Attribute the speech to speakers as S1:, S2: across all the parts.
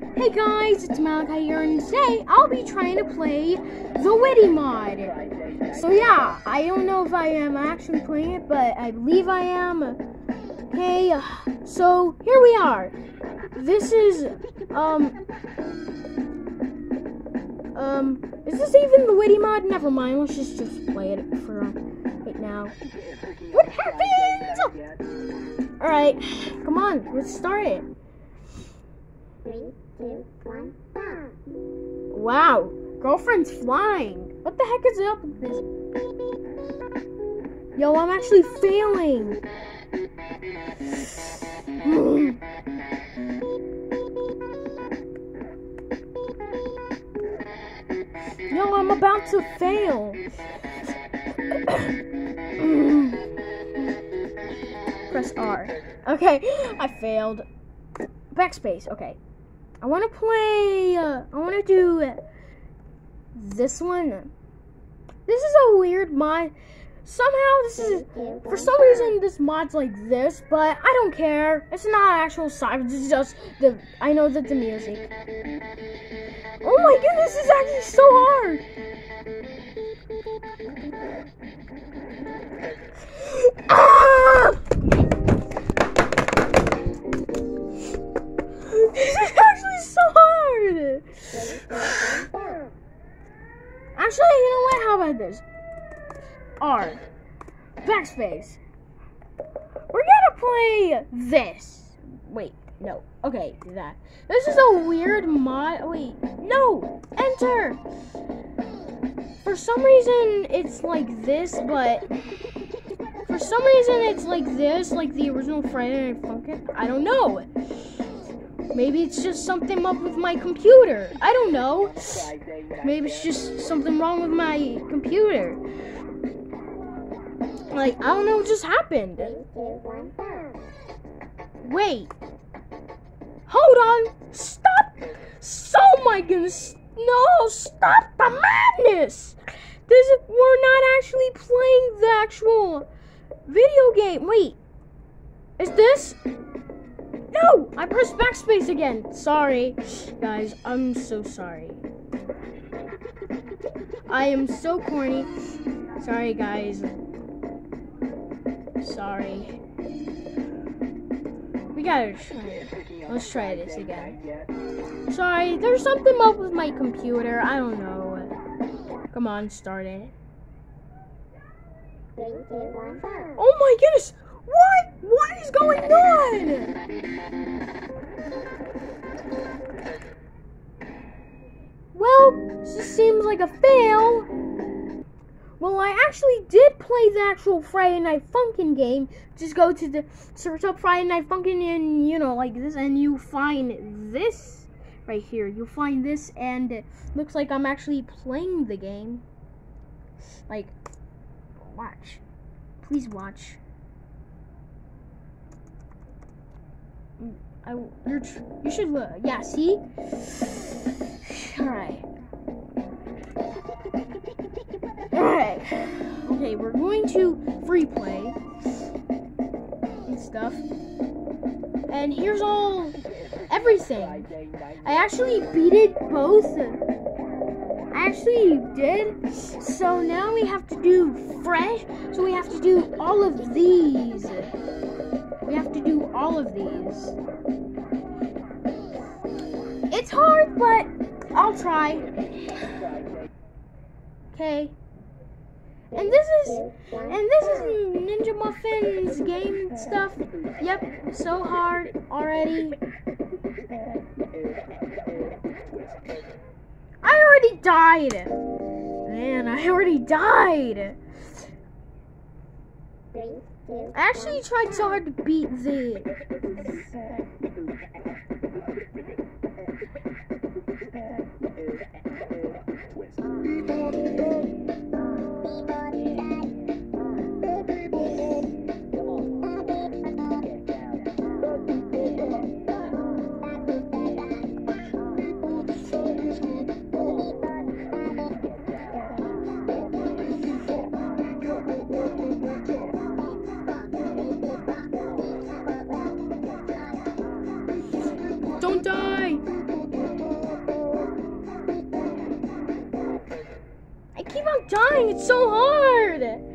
S1: Hey guys, it's Malachi here, and today I'll be trying to play the Whitty mod. So yeah, I don't know if I am actually playing it, but I believe I am. Okay, so here we are. This is, um, um, is this even the Whitty mod? Never mind, let's just, just play it for right now. What happens? Alright, come on, let's start it.
S2: Three, two, one.
S1: Wow, girlfriend's flying. What the heck is up with this? Yo, I'm actually failing. Yo, I'm about to fail. Press R. Okay, I failed. Backspace. Okay. I want to play. Uh, I want to do this one. This is a weird mod. Somehow this is for some reason this mod's like this, but I don't care. It's not actual science. It's just the. I know that the music. Oh my goodness, this is actually so hard. Actually, you know what? How about this? R. Backspace. We're gonna play this. Wait, no. Okay, that. This is a weird mod. Wait, no. Enter. For some reason, it's like this, but for some reason, it's like this, like the original Friday Night Funkin'. I don't know. Maybe it's just something up with my computer. I don't know. Maybe it's just something wrong with my computer. Like, I don't know what just happened. Wait. Hold on. Stop. Oh my goodness. No, stop the madness. This is, we're not actually playing the actual video game. Wait. Is this? No, I pressed backspace again. Sorry, guys. I'm so sorry. I am so corny. Sorry, guys. Sorry. We gotta try it. Let's try this again. Sorry, there's something up with my computer. I don't know. Come on, start it.
S2: Three, two, one, go.
S1: Oh my goodness! What? What is going on? Well, this seems like a fail. Well, I actually did play the actual Friday Night Funkin' game. Just go to the search up Friday Night Funkin' and you know like this, and you find this right here. You find this, and it looks like I'm actually playing the game. Like, watch. Please watch. I, you're, you should look. Yeah, see? Alright. Alright. Okay, we're going to free play and stuff. And here's all everything. I actually beat it both. I actually did. So now we have to do fresh. So we have to do all of these. We have to do all of these. It's hard, but I'll try. Okay. And this is and this is Ninja Muffin's game stuff. Yep, so hard already. I already died. Man, I already died. I actually tried so hard to beat the I'm dying. It's so hard.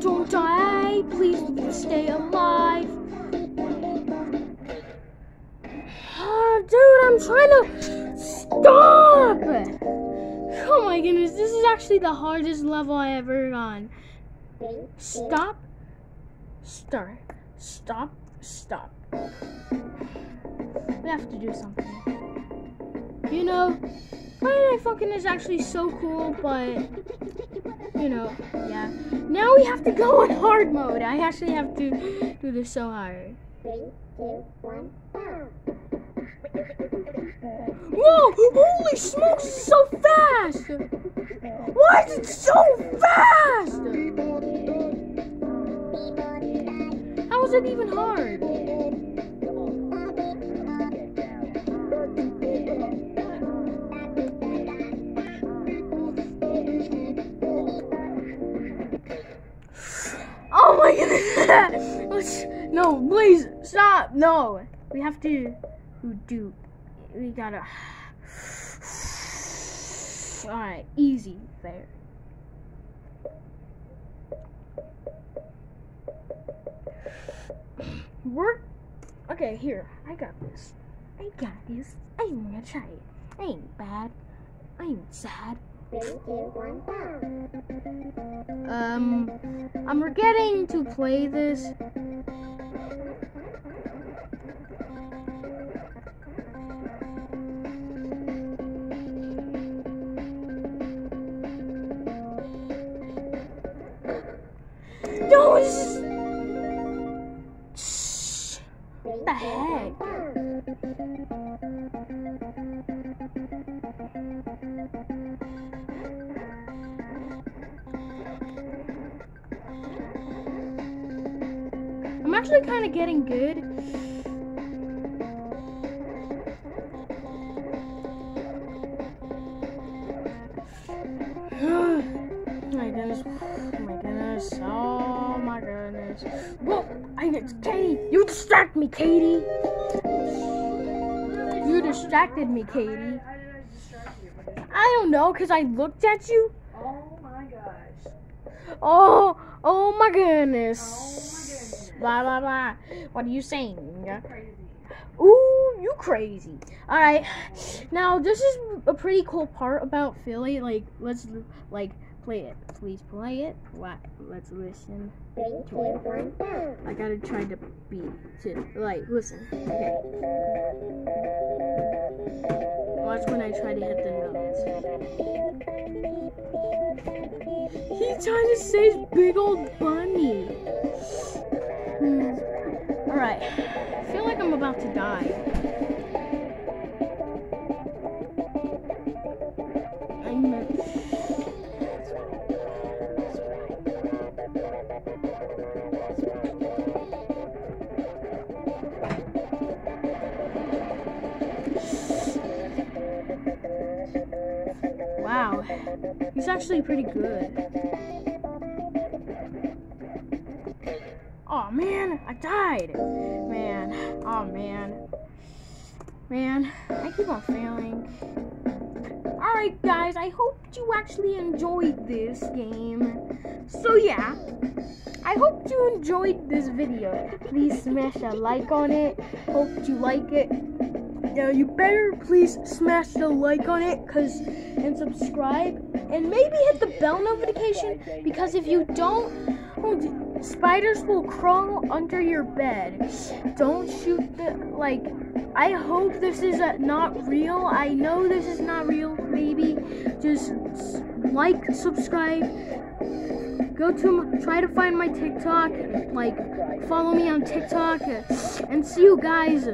S1: Don't die. Please stay alive. Ah, dude, I'm trying to stop. Oh my goodness, this is actually the hardest level I ever gone. Stop. Start. Stop. Stop. We have to do something. You know, Friday Night Funkin' is actually so cool, but you know, yeah. Now we have to go in hard mode. I actually have to do this so hard.
S2: three, two, one, go.
S1: Whoa! Holy smokes, it's so fast! Why is it so fast? How is it even hard? No, please stop! No, we have to do. We gotta. All right, easy there. We're okay. Here, I got this. I got this. I'm gonna try it. I ain't bad. I ain't sad. Um, I'm forgetting to play this. No, it's Shh.
S2: Three,
S1: the heck? I'm actually kind of getting good. Get Katie! You distract me, Katie! You distracted me, Katie.
S3: I
S1: don't know, because I looked at you.
S3: Oh my gosh.
S1: Oh, oh my goodness. Blah, blah, blah. What are you saying? Ooh, you crazy. Alright, now this is a pretty cool part about Philly. Like, let's, like, play it. Please play it. What? Let's listen.
S2: Three, two, one, go.
S1: I gotta try to beat to, like, listen. Okay. Watch when I try to hit the notes. He's trying to say big old bunny. Hmm. Alright. I feel like I'm about to die. Wow. He's actually pretty good. Oh man, I died. Man, oh man. Man, I keep on failing. Alright guys, I hope you actually enjoyed this game. So yeah, I hope you enjoyed this video. Please smash a like on it. Hope you like it. Now you better please smash the like on it cause and subscribe and maybe hit the bell notification because if you don't oh, spiders will crawl under your bed. Don't shoot the like I hope this is uh not real. I know this is not real maybe. Just like, subscribe go to try to find my TikTok, like follow me on TikTok, and see you guys